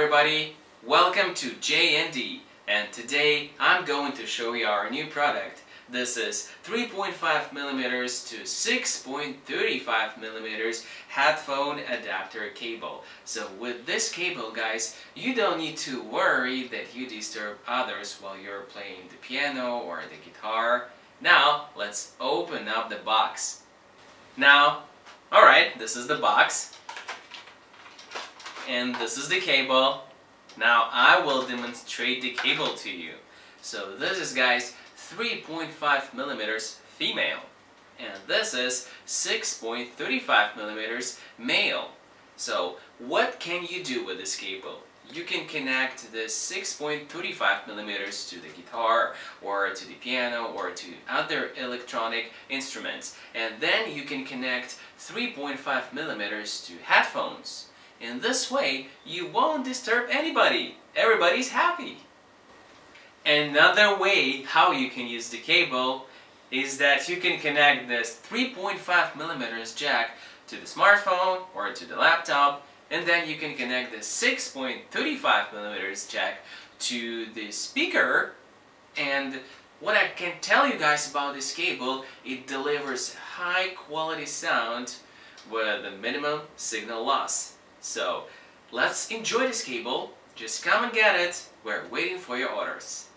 Everybody, welcome to JND and today I'm going to show you our new product. This is 3.5 millimeters to 6.35 millimeters headphone adapter cable. So with this cable guys, you don't need to worry that you disturb others while you're playing the piano or the guitar. Now let's open up the box. Now, alright, this is the box and this is the cable. Now I will demonstrate the cable to you. So this is guys 3.5 millimeters female and this is 6.35 millimeters male. So what can you do with this cable? You can connect the 6.35 millimeters to the guitar or to the piano or to other electronic instruments and then you can connect 3.5 millimeters to headphones in this way, you won't disturb anybody. Everybody's happy. Another way how you can use the cable is that you can connect this 3.5 millimeters jack to the smartphone or to the laptop and then you can connect the 6.35 millimeters jack to the speaker and what I can tell you guys about this cable, it delivers high quality sound with a minimum signal loss. So let's enjoy this cable. Just come and get it. We're waiting for your orders.